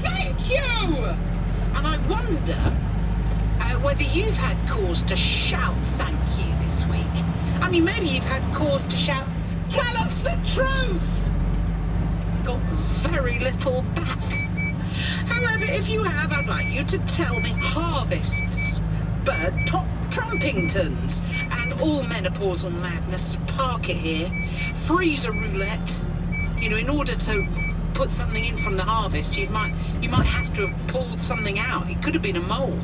Thank you! And I wonder uh, whether you've had cause to shout thank you this week. I mean, maybe you've had cause to shout, tell us the truth! Got very little back. However, if you have, I'd like you to tell me harvests, bird top trumpingtons, and all menopausal madness, Parker here, freezer roulette, you know, in order to put something in from the harvest, you might you might have to have pulled something out. It could have been a mole.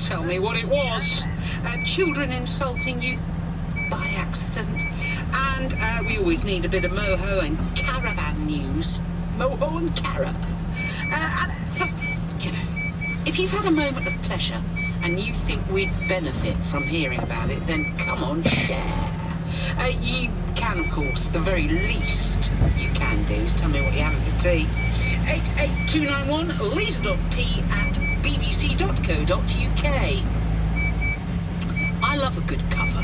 Tell me what it was. Uh, children insulting you by accident. And uh, we always need a bit of moho and caravan news. Moho and cara. Uh, you know, if you've had a moment of pleasure and you think we'd benefit from hearing about it, then come on, share. Uh, you can, of course, the very least you can do is tell me what you're having for tea. 88291 lisa.t at bbc.co.uk. I love a good cover.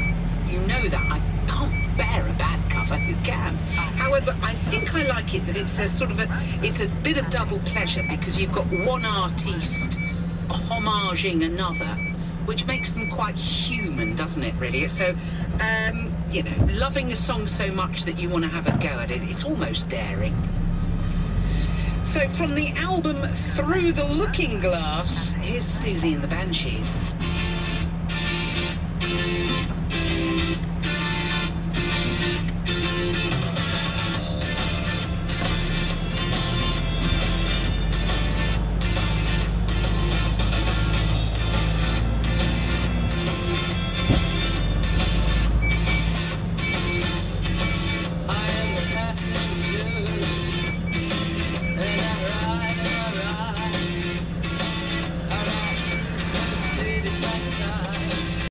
You know that. I can't bear a bad cover. Who can? However, I think I like it that it's a sort of a, it's a bit of double pleasure because you've got one artiste homaging another which makes them quite human, doesn't it, really? So, um, you know, loving a song so much that you want to have a go at it, it's almost daring. So, from the album Through the Looking Glass, here's Siouxsie and the Banshees.